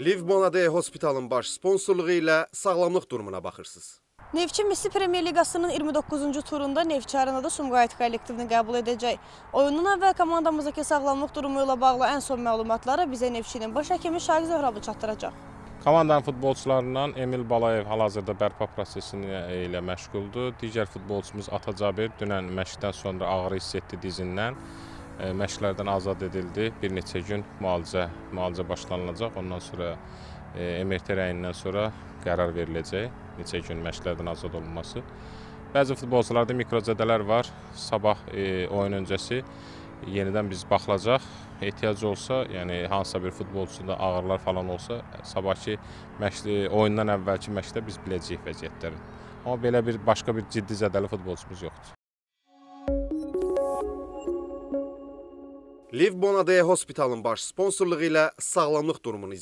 Liv Bonade Hospitalın baş sponsorluğu ilə sağlamlıq durumuna baxırsınız. Neftçi Misli Premyer Liqasının 29-cu turunda Neftçi Arenada Sumqayıt kollektivini qəbul edəcək. Oyunun əvvəl komandamızdakı sağlamlıq durumu ilə bağlı ən son məlumatları bizə Neftçinin baş həkimi Şahiq Zöhrabı çatdıracaq. Komandanın futbolçularından Emil Balayev hal-hazırda bərpa prosesini ilə məşğuldur. Digər futbolçumuz Ata Cabir dünən məşqdən sonra ağrı hiss etdi dizindən. Məşqlərdən azad edildi. Bir neçə gün müalicə müalicə başlanılacaq. Ondan sonra MRT rəyindən sonra qərar veriləcək. Neçə gün məşqlərdən azad olunması. Bəzi futbolçularda mikrozədələr var. Sabah e, oyun öncəsi yenidən biz baxılacaq. Ehtiyac olsa, yəni hansısa bir futbolçuda ağrılar falan olsa, sabahki məşq oyundan əvvəlki məşqdə biz biləcəyik vəziyyətləri. Amma belə bir başqa bir ciddi zədəli futbolçumuz yoxdur. Liv Bonade Hospitalın baş sponsorluğu ilə sağlamlıq durumunu izləyin.